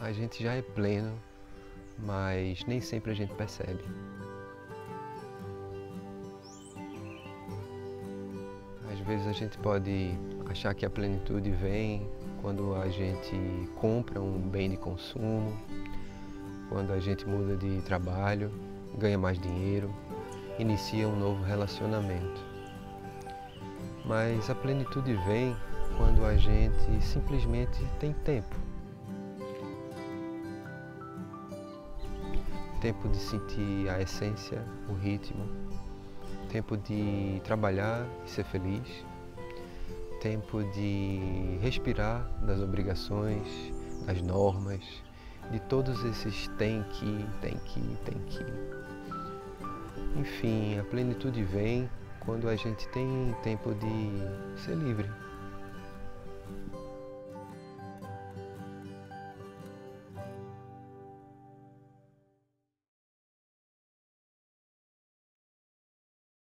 a gente já é pleno, mas nem sempre a gente percebe. Às vezes a gente pode achar que a plenitude vem quando a gente compra um bem de consumo, quando a gente muda de trabalho, ganha mais dinheiro, inicia um novo relacionamento. Mas a plenitude vem quando a gente simplesmente tem tempo. Tempo de sentir a essência, o ritmo, tempo de trabalhar e ser feliz, tempo de respirar das obrigações, das normas, de todos esses tem que, tem que, tem que. Enfim, a plenitude vem quando a gente tem tempo de ser livre.